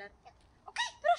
colour